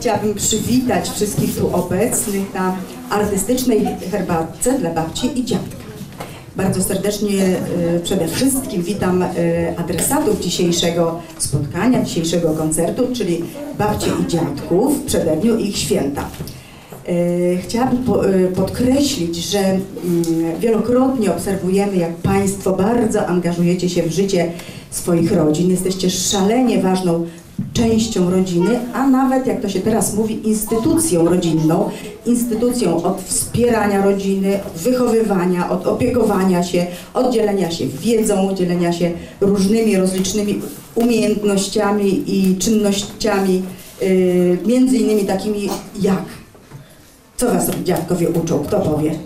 chciałabym przywitać wszystkich tu obecnych na artystycznej herbatce dla babci i dziadka. Bardzo serdecznie e, przede wszystkim witam e, adresatów dzisiejszego spotkania, dzisiejszego koncertu, czyli babcie i dziadków w przededniu ich święta. E, Chciałabym po- podkreślić, że mm, wielokrotnie obserwujemy, jak Państwo bardzo angażujecie się w życie swoich rodzin. Jesteście szalenie ważną częścią rodziny, a nawet, jak to się teraz mówi, instytucją rodzinną. Instytucją od wspierania rodziny, od wychowywania, od opiekowania się, od dzielenia się wiedzą, dzielenia się różnymi rozlicznymi umiejętnościami i czynnościami, yy, między innymi takimi jak co was dziadkowie uczą? Kto powie?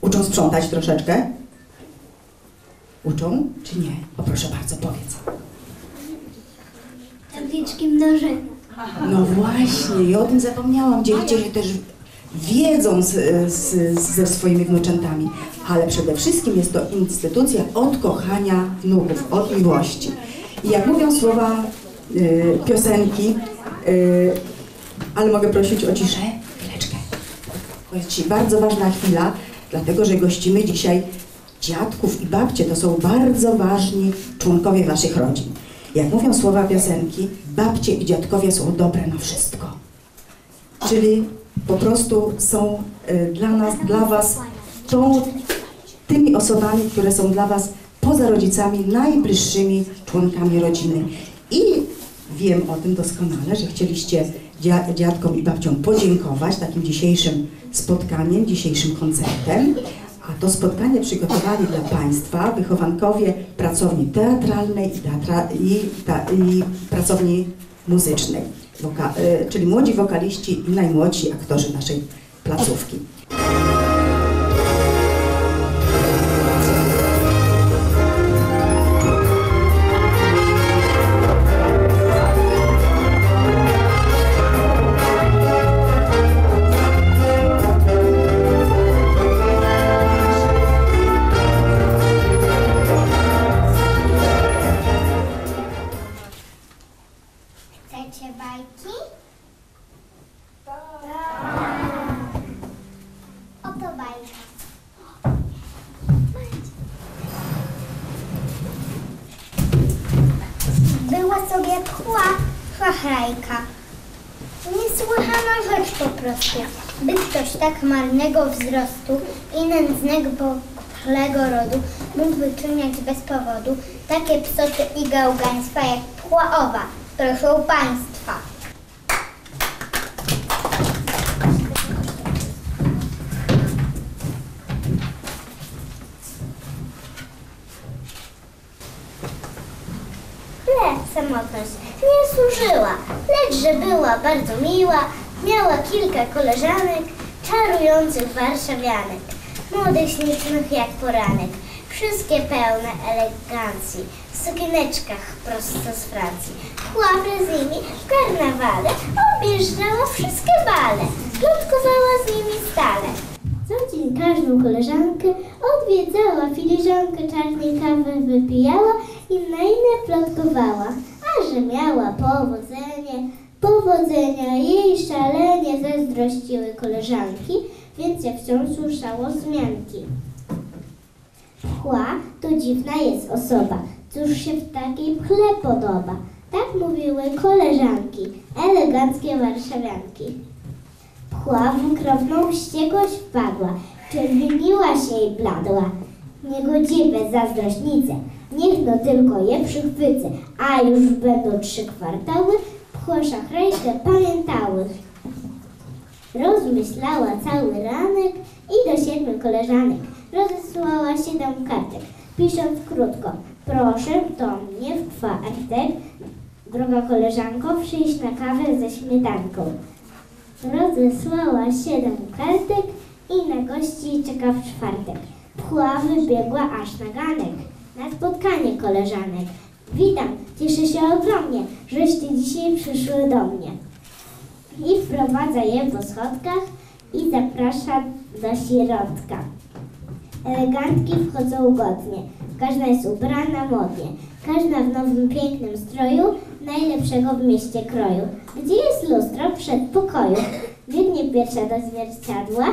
Uczą sprzątać troszeczkę? Uczą czy nie? O proszę bardzo, powiedz. Mnożenia. No właśnie, i o tym zapomniałam. Dzielicie się też wiedzą z, z, ze swoimi wnuczętami, ale przede wszystkim jest to instytucja od kochania wnuków, od miłości. I jak mówią słowa y, piosenki, y, ale mogę prosić o ciszę? Chwileczkę. To jest dzisiaj bardzo ważna chwila, dlatego że gościmy dzisiaj dziadków i babcie. To są bardzo ważni członkowie waszych rodzin. Jak mówią słowa piosenki, babcie i dziadkowie są dobre na wszystko. Czyli po prostu są y, dla nas, dla was tą, tymi osobami, które są dla was poza rodzicami najbliższymi członkami rodziny. I wiem o tym doskonale, że chcieliście dzia- dziadkom i babciom podziękować takim dzisiejszym spotkaniem, dzisiejszym koncertem. A to spotkanie przygotowali dla Państwa wychowankowie pracowni teatralnej i, teatra, i, ta, i pracowni muzycznej, woka, y, czyli młodzi wokaliści i najmłodsi aktorzy naszej placówki. Chcecie bajki? Oto bajka. Była sobie pchła chachrajka. Niesłychana rzecz po prostu, by ktoś tak marnego wzrostu i nędznego pochlego rodu mógł wyczyniać bez powodu takie psoty i gałgaństwa jak pchła owa. Proszę Państwa. Lecz samotność nie służyła, lecz że była bardzo miła, miała kilka koleżanek, czarujących warszawianek, młodych, ślicznych jak poranek, wszystkie pełne elegancji, w sukieneczkach prosto z Francji. Chłapę z nimi w karnawale, objeżdżała wszystkie bale, plotkowała z nimi stale. Co dzień każdą koleżankę odwiedzała, filiżankę czarnej kawy wypijała i na inne plotkowała. A że miała powodzenie, powodzenia jej szalenie zazdrościły koleżanki, więc jak wciąż słyszało zmianki. Pchła to dziwna jest osoba, cóż się w takiej pchle podoba. Tak mówiły koleżanki, eleganckie warszawianki. Pchła w okropną wściekłość wpadła, czerwieniła się i bladła. Niegodziwe zazdrośnice, niech no tylko je przychwycę, a już będą trzy kwartały, pchła szachrajkę pamiętały. Rozmyślała cały ranek i do siedmiu koleżanek rozesłała siedem kartek, pisząc krótko. Proszę do mnie w czwartek, droga koleżanko, przyjść na kawę ze śmietanką. Rozesłała siedem kartek i na gości czeka w czwartek. Pchła wybiegła aż na ganek, na spotkanie koleżanek. Witam, cieszę się ogromnie, żeście dzisiaj przyszły do mnie. I wprowadza je po schodkach i zaprasza do środka. Elegantki wchodzą godnie, każda jest ubrana modnie, każda w nowym pięknym stroju, najlepszego w mieście kroju. Gdzie jest lustro w przedpokoju? Biegnie pierwsza do zwierciadła,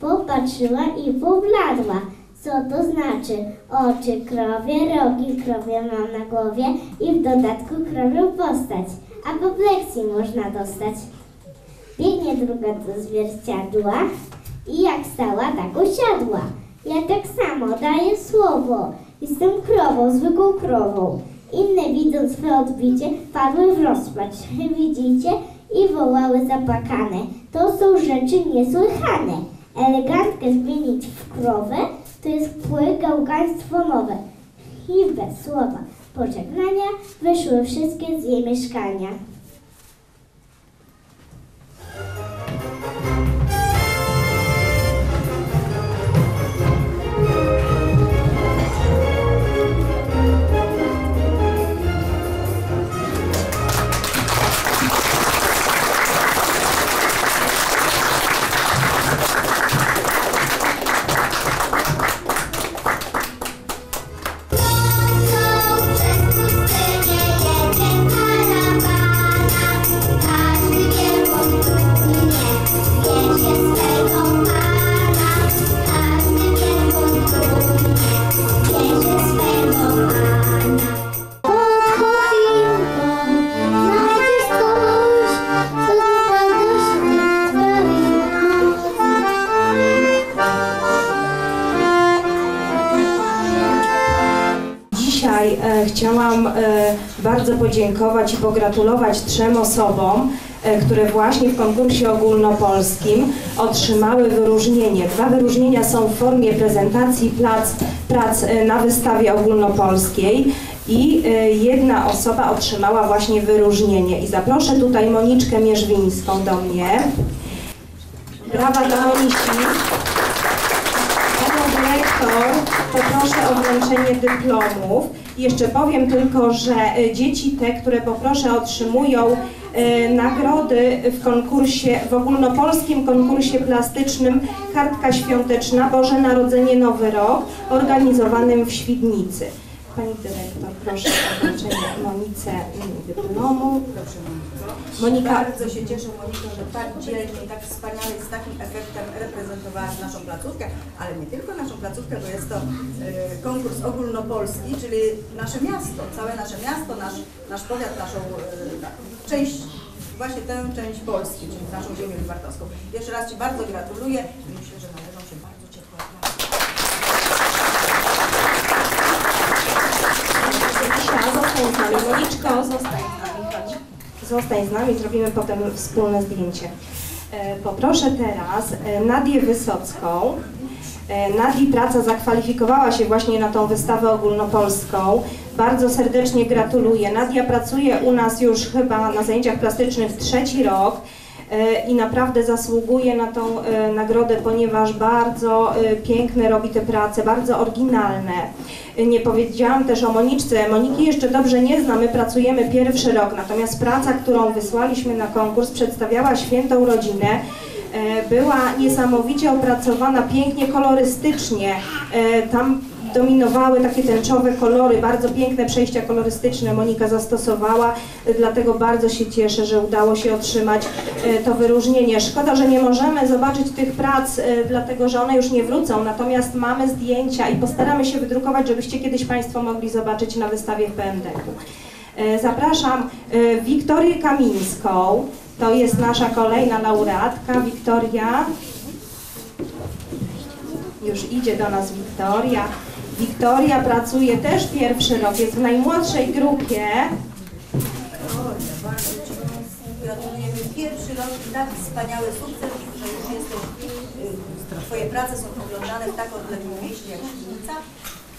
popatrzyła i pobladła. Co to znaczy? Oczy krowie, rogi krowie mam na głowie i w dodatku krowią postać. Apopleksji można dostać. Biegnie druga do zwierciadła i jak stała, tak usiadła. Ja tak samo daję słowo. Jestem krową, zwykłą krową. Inne widząc swe odbicie, padły w rozpacz. Widzicie? I wołały zapłakane. To są rzeczy niesłychane. Elegantkę zmienić w krowę, to jest pły gałgaństwo nowe. I bez słowa pożegnania wyszły wszystkie z jej mieszkania. Chciałam e, bardzo podziękować i pogratulować trzem osobom, e, które właśnie w konkursie ogólnopolskim otrzymały wyróżnienie. Dwa wyróżnienia są w formie prezentacji prac e, na wystawie ogólnopolskiej i e, jedna osoba otrzymała właśnie wyróżnienie. I zaproszę tutaj Moniczkę Mierzwińską do mnie. Brawa dla Moniki. Dyrektor poproszę o wręczenie dyplomów. Jeszcze powiem tylko, że e, dzieci te, które poproszę otrzymują e, nagrody w konkursie, w ogólnopolskim konkursie plastycznym Kartka Świąteczna Boże Narodzenie Nowy Rok organizowanym w Świdnicy. Pani dyrektor, proszę o wręczenie Monice mm, dyplomu. Monika, Bardzo się cieszę Moniko, że tak dzielnie tak wspaniale z takim efektem reprezentowałaś naszą placówkę, ale nie tylko naszą placówkę, bo jest to e, konkurs ogólnopolski, czyli nasze miasto, całe nasze miasto, nasz, nasz powiat, naszą e, część, właśnie tę część Polski, czyli naszą ziemię libartowską. Jeszcze raz Ci bardzo gratuluję myślę, że należą się bardzo ciepłe aplauzy. Misia, zostań z nami. Moniczko, zostań z nami. Chodź. Zostań z nami, zrobimy potem wspólne zdjęcie. E, Poproszę teraz e, Nadię Wysocką. E, Nadii praca zakwalifikowała się właśnie na tą wystawę ogólnopolską. Bardzo serdecznie gratuluję. Nadia pracuje u nas już chyba na zajęciach plastycznych trzeci rok i naprawdę zasługuje na tą e, nagrodę, ponieważ bardzo e, piękne robi te prace, bardzo oryginalne. E, Nie powiedziałam też o Moniczce. Moniki jeszcze dobrze nie znam, my pracujemy pierwszy rok, natomiast praca, którą wysłaliśmy na konkurs, przedstawiała świętą rodzinę. E, Była niesamowicie opracowana, pięknie kolorystycznie. E, Tam dominowały takie tęczowe kolory, bardzo piękne przejścia kolorystyczne Monika zastosowała, dlatego bardzo się cieszę, że udało się otrzymać e, to wyróżnienie. Szkoda, że nie możemy zobaczyć tych prac, e, dlatego że one już nie wrócą, natomiast mamy zdjęcia i postaramy się wydrukować, żebyście kiedyś Państwo mogli zobaczyć na wystawie w PMDK-u. E, Zapraszam Wiktorię Kamińską, to jest nasza kolejna laureatka, Wiktoria. Już idzie do nas Wiktoria. Wiktoria pracuje też pierwszy rok, jest w najmłodszej grupie. Gratulujemy. Pierwszy rok i tak wspaniały sukces, że już jesteś, y, Twoje prace są oglądane w tak odległym mieście jak Świdnica.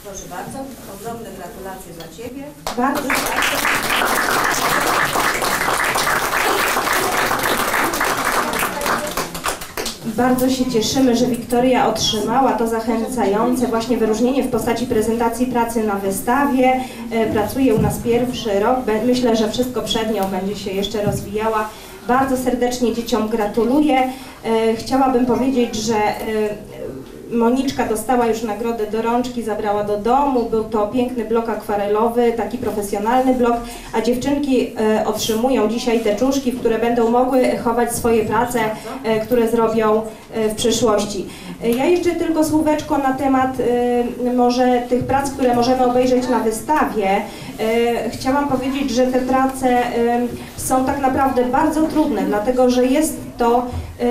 Proszę bardzo, ogromne gratulacje dla Ciebie. Bardzo, Bardzo się cieszymy, że Wiktoria otrzymała to zachęcające właśnie wyróżnienie w postaci prezentacji pracy na wystawie. E, Pracuje u nas pierwszy rok. Myślę, że wszystko przed nią będzie się jeszcze rozwijała. Bardzo serdecznie dzieciom gratuluję. E, Chciałabym powiedzieć, że e, Moniczka dostała już nagrodę do rączki, zabrała do domu. Był to piękny blok akwarelowy, taki profesjonalny blok, a dziewczynki e, otrzymują dzisiaj teczuszki, w które będą mogły chować swoje prace, e, które zrobią e, w przyszłości. Ja jeszcze tylko słóweczko na temat może tych prac, które możemy obejrzeć na wystawie. Chciałam powiedzieć, że te prace są tak naprawdę bardzo trudne, dlatego że jest to e,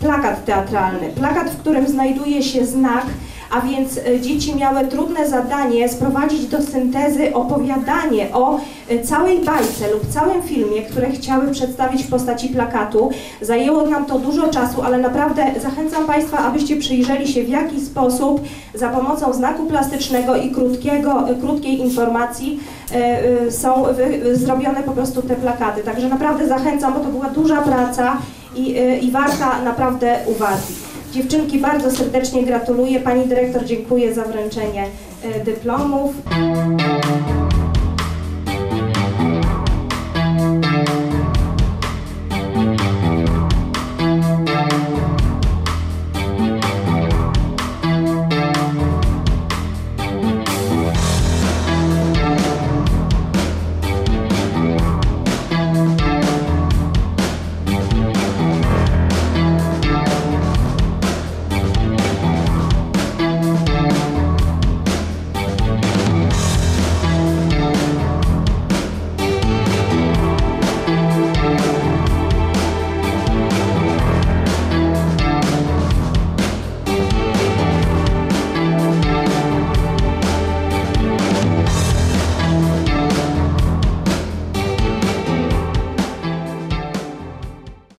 plakat teatralny. Plakat, w którym znajduje się znak, a więc e, dzieci miały trudne zadanie sprowadzić do syntezy opowiadanie o e, całej bajce lub całym filmie, które chciały przedstawić w postaci plakatu. Zajęło nam to dużo czasu, ale naprawdę zachęcam Państwa, abyście przyjrzeli się w jaki sposób za pomocą znaku plastycznego i krótkiego, krótkiej informacji są zrobione po prostu te plakaty. Także naprawdę zachęcam, bo to była duża praca i, e, i warta naprawdę uwagi. Dziewczynki bardzo serdecznie gratuluję. Pani dyrektor dziękuję za wręczenie e, dyplomów.